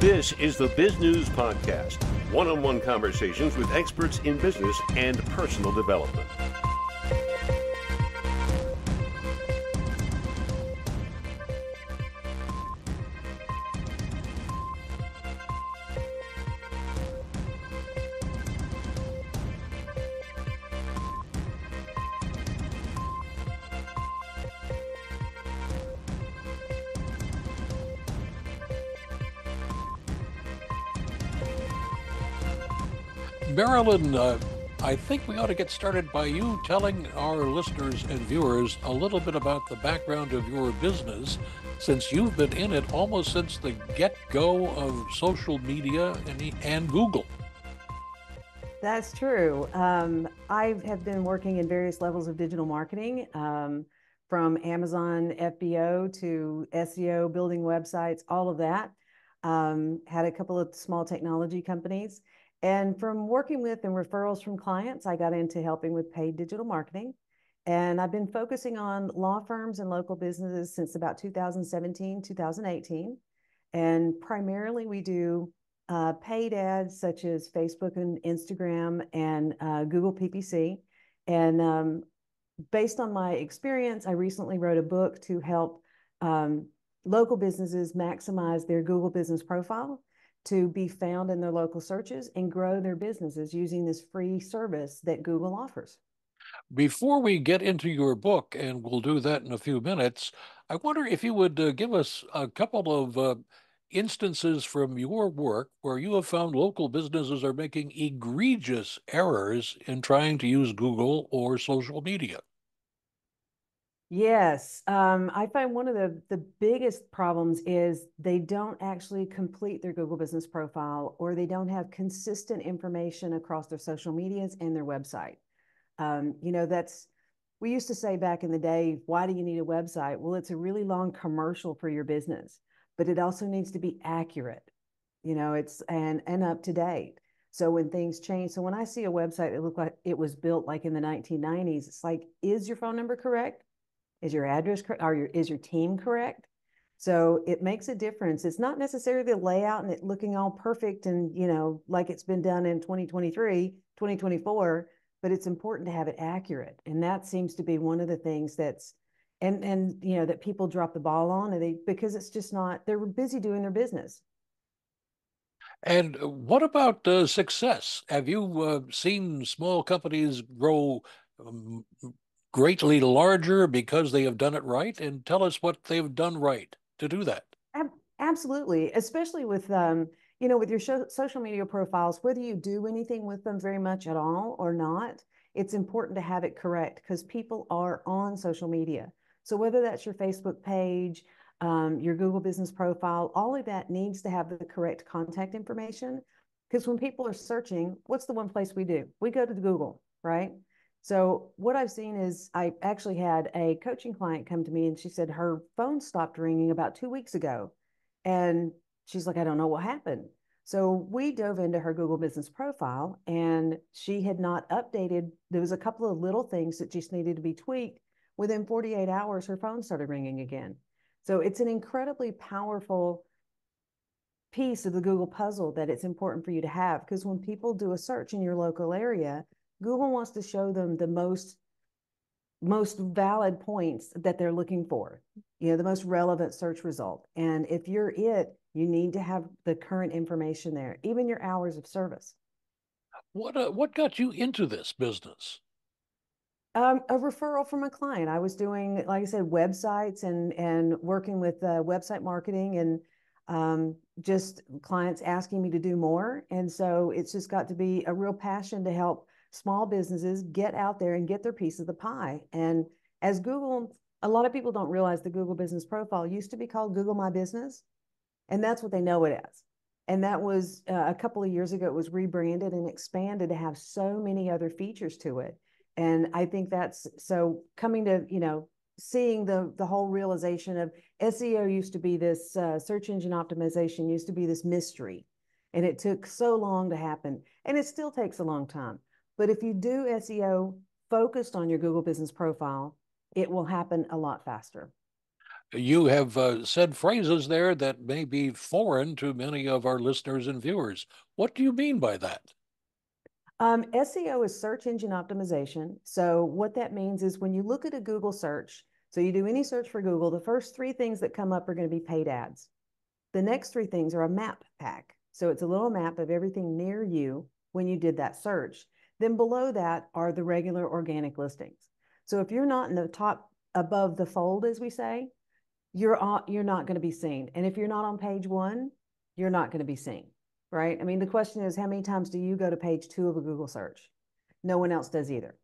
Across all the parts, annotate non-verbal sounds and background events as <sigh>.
This is the Bizgnus Podcast one on one conversations with experts in business and personal development. Marilyn, uh, I think we ought to get started by you telling our listeners and viewers a little bit about the background of your business, since you've been in it almost since the get go of social media and, and Google. That's true. Um, I have been working in various levels of digital marketing, um, from Amazon FBA to SEO, building websites, all of that. Um, had a couple of small technology companies. And from working with and referrals from clients, I got into helping with paid digital marketing. And I've been focusing on law firms and local businesses since about 2017, 2018. And primarily we do uh, paid ads such as Facebook and Instagram and uh, Google PPC. And um, based on my experience, I recently wrote a book to help um, local businesses maximize their Google business profile to be found in their local searches and grow their businesses using this free service that Google offers. Before we get into your book, and we'll do that in a few minutes, I wonder if you would uh, give us a couple of uh, instances from your work where you have found local businesses are making egregious errors in trying to use Google or social media. Yes, um, I find one of the, the biggest problems is they don't actually complete their Google business profile or they don't have consistent information across their social medias and their website. Um, you know, that's, we used to say back in the day, why do you need a website? Well, it's a really long commercial for your business, but it also needs to be accurate, you know, it's and and up to date. So when things change, so when I see a website that looked like it was built like in the 1990s, it's like, is your phone number correct? Is your address correct? Are your, is your team correct? So it makes a difference. It's not necessarily the layout and it looking all perfect and, you know, like it's been done in 2023, 2024, but it's important to have it accurate. And that seems to be one of the things that's, and, and, you know, that people drop the ball on and they, because it's just not, they're busy doing their business. And what about uh, success? Have you uh, seen small companies grow um, greatly larger because they have done it right? And tell us what they've done right to do that. Absolutely, especially with um, you know, with your social media profiles, whether you do anything with them very much at all or not, it's important to have it correct because people are on social media. So whether that's your Facebook page, um, your Google business profile, all of that needs to have the correct contact information. Because when people are searching, what's the one place we do? We go to Google, right? So what I've seen is I actually had a coaching client come to me and she said her phone stopped ringing about two weeks ago. And she's like, I don't know what happened. So we dove into her Google business profile and she had not updated. There was a couple of little things that just needed to be tweaked. Within 48 hours, her phone started ringing again. So it's an incredibly powerful piece of the Google puzzle that it's important for you to have because when people do a search in your local area, Google wants to show them the most most valid points that they're looking for, you know, the most relevant search result. And if you're it, you need to have the current information there, even your hours of service. What uh, what got you into this business? Um, a referral from a client. I was doing, like I said, websites and and working with uh, website marketing and um, just clients asking me to do more. And so it's just got to be a real passion to help small businesses get out there and get their piece of the pie. And as Google, a lot of people don't realize the Google business profile used to be called Google My Business. And that's what they know it as. And that was uh, a couple of years ago, it was rebranded and expanded to have so many other features to it. And I think that's so coming to, you know, seeing the the whole realization of SEO used to be this uh, search engine optimization used to be this mystery and it took so long to happen and it still takes a long time but if you do SEO focused on your Google business profile, it will happen a lot faster. You have uh, said phrases there that may be foreign to many of our listeners and viewers. What do you mean by that? Um, SEO is search engine optimization. So, what that means is when you look at a Google search, so you do any search for Google, the first three things that come up are going to be paid ads. The next three things are a map pack. So, it's a little map of everything near you when you did that search. Then below that are the regular organic listings. So, if you're not in the top above the fold, as we say, you're on, you're not going to be seen. And if you're not on page one, you're not going to be seen right? I mean, the question is, how many times do you go to page two of a Google search? No one else does either.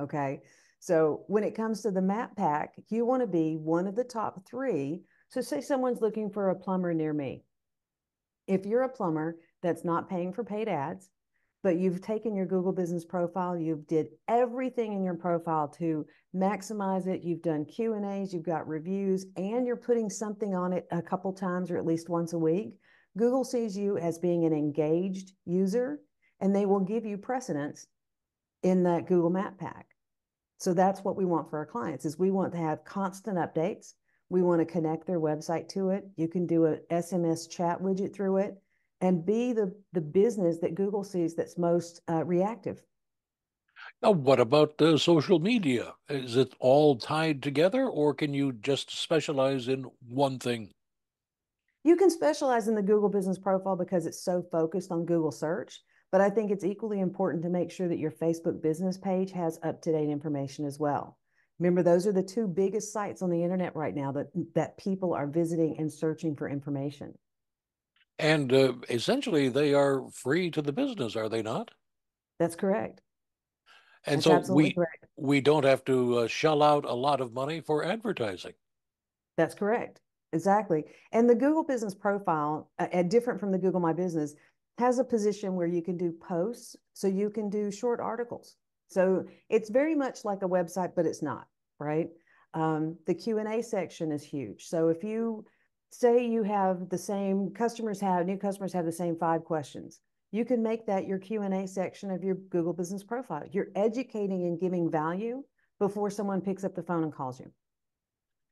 Okay. So when it comes to the map pack, you want to be one of the top three. So say someone's looking for a plumber near me. If you're a plumber that's not paying for paid ads, but you've taken your Google business profile, you've did everything in your profile to maximize it. You've done Q and A's, you've got reviews, and you're putting something on it a couple times or at least once a week. Google sees you as being an engaged user, and they will give you precedence in that Google Map Pack. So that's what we want for our clients is we want to have constant updates. We want to connect their website to it. You can do an SMS chat widget through it and be the, the business that Google sees that's most uh, reactive. Now, what about uh, social media? Is it all tied together or can you just specialize in one thing? You can specialize in the Google business profile because it's so focused on Google search, but I think it's equally important to make sure that your Facebook business page has up-to-date information as well. Remember, those are the two biggest sites on the internet right now that, that people are visiting and searching for information. And uh, essentially, they are free to the business, are they not? That's correct. And That's so we correct. we don't have to uh, shell out a lot of money for advertising. That's correct. Exactly. And the Google Business Profile, uh, different from the Google My Business, has a position where you can do posts, so you can do short articles. So it's very much like a website, but it's not, right? Um, the Q&A section is huge. So if you say you have the same customers have, new customers have the same five questions, you can make that your Q&A section of your Google Business Profile. You're educating and giving value before someone picks up the phone and calls you.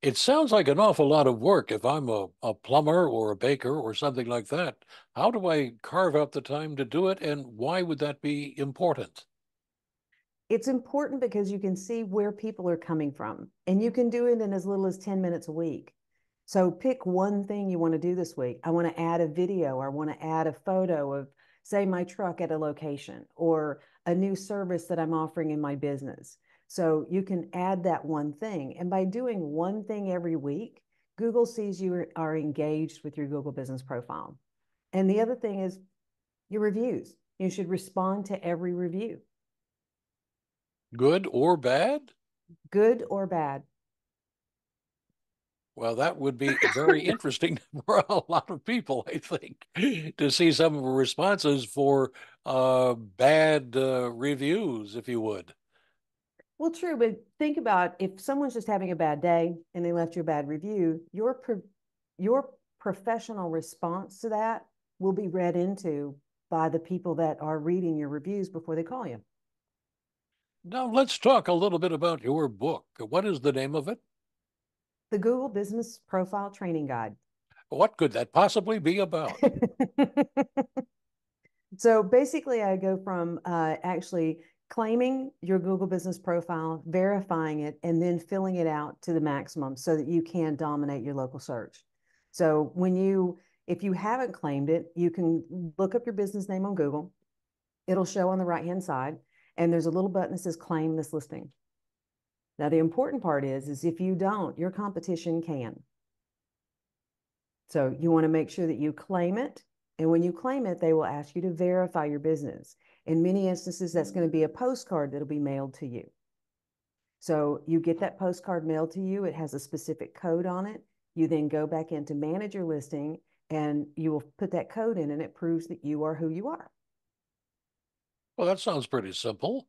It sounds like an awful lot of work if I'm a, a plumber or a baker or something like that. How do I carve out the time to do it and why would that be important? It's important because you can see where people are coming from and you can do it in as little as 10 minutes a week. So pick one thing you want to do this week. I want to add a video or I want to add a photo of, say, my truck at a location or a new service that I'm offering in my business. So you can add that one thing. And by doing one thing every week, Google sees you are engaged with your Google business profile. And the other thing is your reviews. You should respond to every review. Good or bad? Good or bad. Well, that would be very <laughs> interesting <laughs> for a lot of people, I think, to see some of the responses for uh, bad uh, reviews, if you would. Well, true, but think about if someone's just having a bad day and they left you a bad review, your pro- your professional response to that will be read into by the people that are reading your reviews before they call you. Now, let's talk a little bit about your book. What is the name of it? The Google Business Profile Training Guide. What could that possibly be about? <laughs> so basically, I go from uh, actually claiming your Google business profile, verifying it, and then filling it out to the maximum so that you can dominate your local search. So when you, if you haven't claimed it, you can look up your business name on Google. It'll show on the right-hand side, and there's a little button that says claim this listing. Now, the important part is, is if you don't, your competition can. So you want to make sure that you claim it. And when you claim it, they will ask you to verify your business. In many instances, that's going to be a postcard that'll be mailed to you. So you get that postcard mailed to you. It has a specific code on it. You then go back into manage your listing and you will put that code in and it proves that you are who you are. Well, that sounds pretty simple.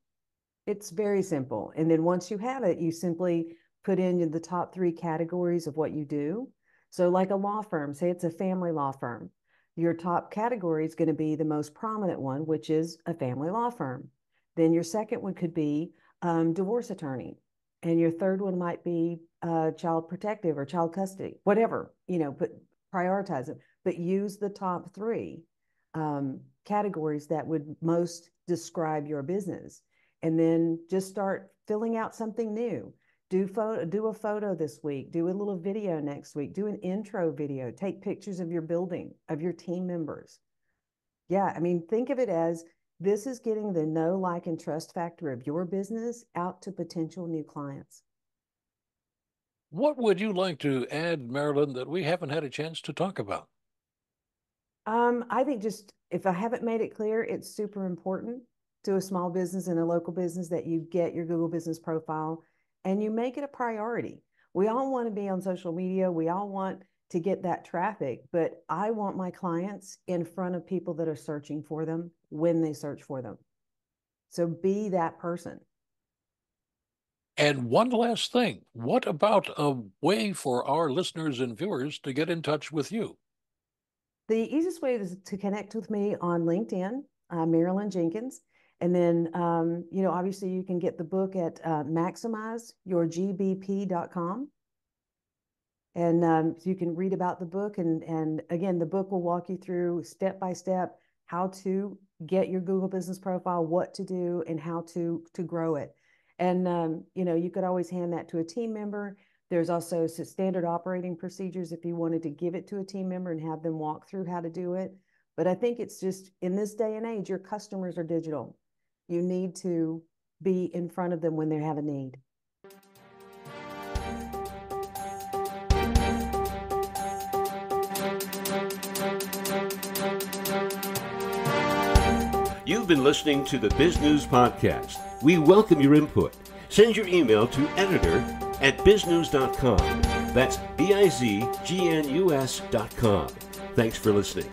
It's very simple. And then once you have it, you simply put in the top three categories of what you do. So like a law firm, say it's a family law firm. Your top category is going to be the most prominent one, which is a family law firm. Then your second one could be um, divorce attorney. And your third one might be uh, child protective or child custody, whatever, you know, but prioritize it, but use the top three um, categories that would most describe your business. And then just start filling out something new. Do photo, do a photo this week, do a little video next week, do an intro video, take pictures of your building, of your team members. Yeah, I mean, think of it as this is getting the know, like, and trust factor of your business out to potential new clients. What would you like to add, Marilyn, that we haven't had a chance to talk about? Um, I think just if I haven't made it clear, it's super important to a small business and a local business that you get your Google business profile and you make it a priority. We all want to be on social media. We all want to get that traffic, but I want my clients in front of people that are searching for them when they search for them. So be that person. And one last thing what about a way for our listeners and viewers to get in touch with you? The easiest way is to connect with me on LinkedIn, uh, Marilyn Jenkins. And then, um, you know, obviously you can get the book at uh, maximizeyourgbp.com. And um, you can read about the book. And, and again, the book will walk you through step by step how to get your Google business profile, what to do, and how to, to grow it. And, um, you know, you could always hand that to a team member. There's also standard operating procedures if you wanted to give it to a team member and have them walk through how to do it. But I think it's just in this day and age, your customers are digital. You need to be in front of them when they have a need. You've been listening to the Bizgnus Podcast. We welcome your input. Send your email to editor at bizgnus.com. That's B I Z G N U S.com. Thanks for listening.